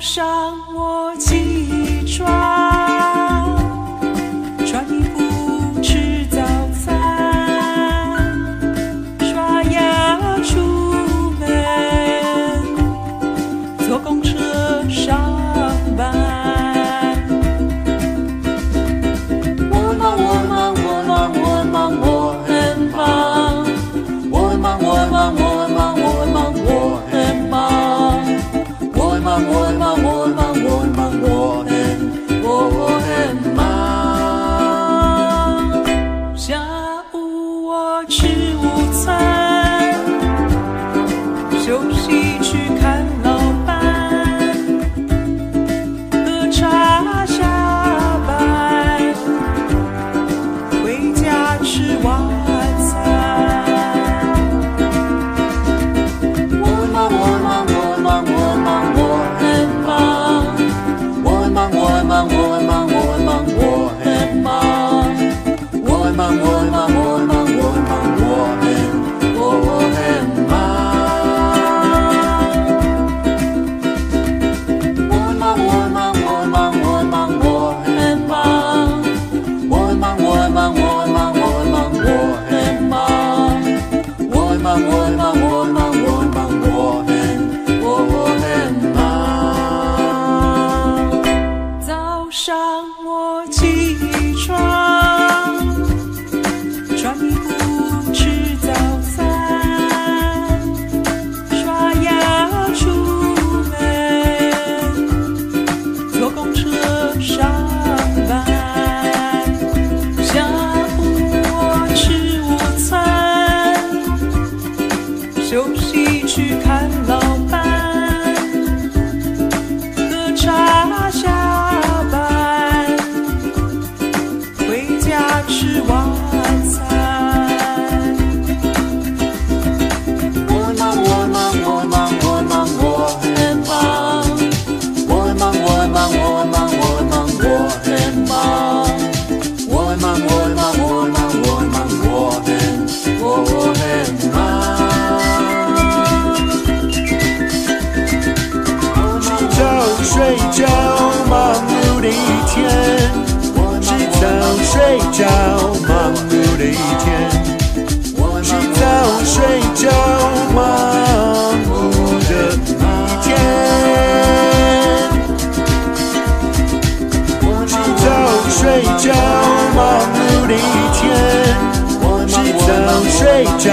上我情。seu sim. 洗澡睡觉，忙碌的一天。吃早睡觉，忙碌的一天。吃早睡觉，忙碌的一天。吃早睡觉，忙碌的一天。想睡觉，